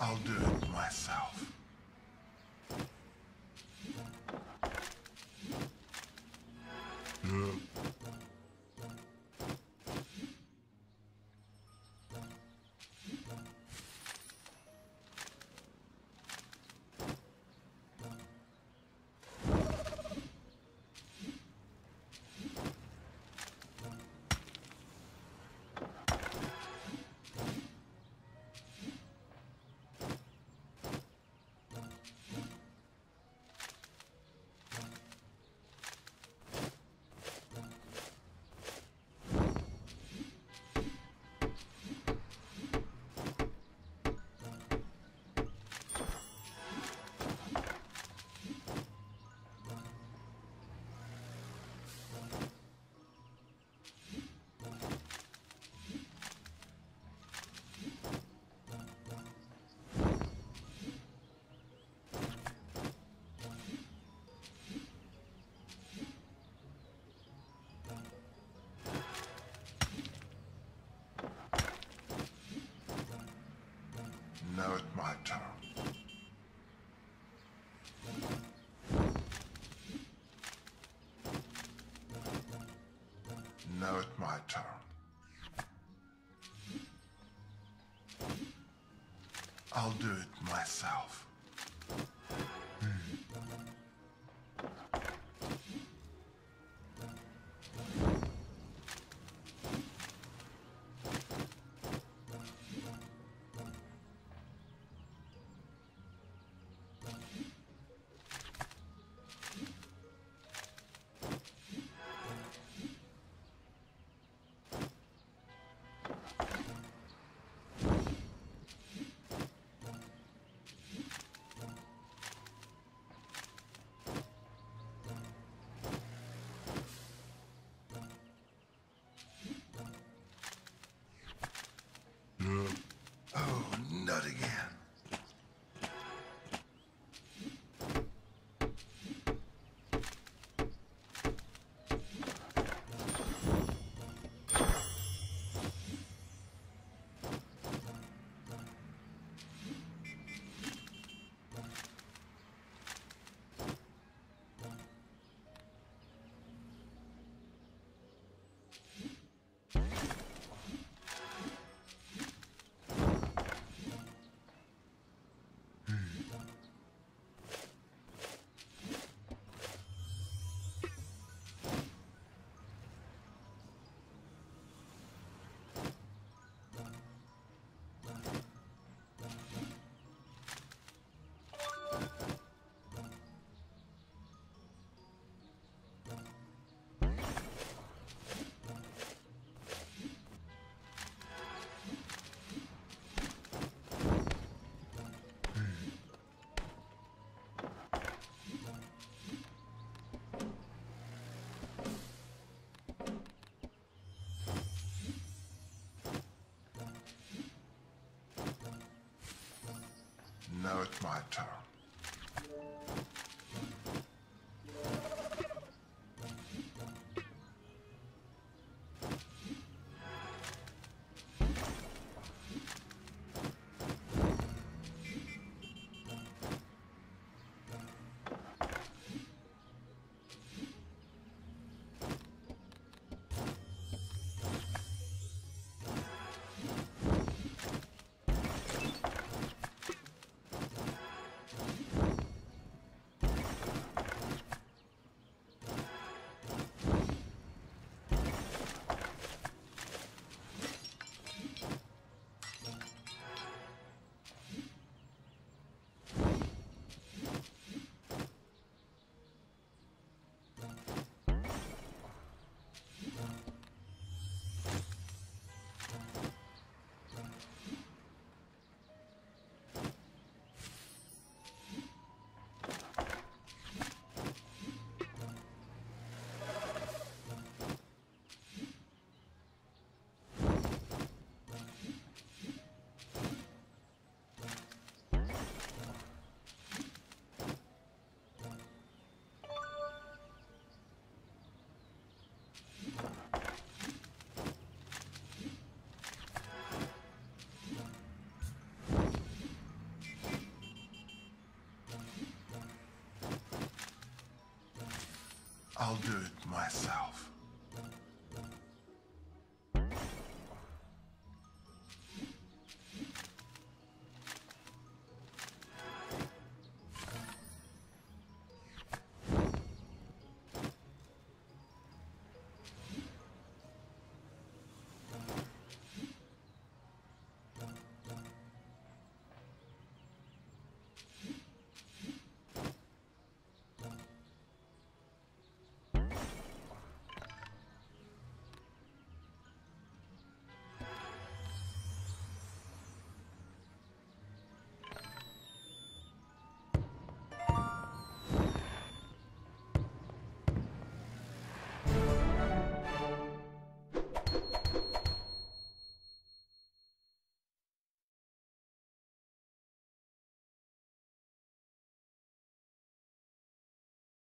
I'll do it myself. Now it's my turn. I'll do it myself. Now it's my turn. I'll do it myself.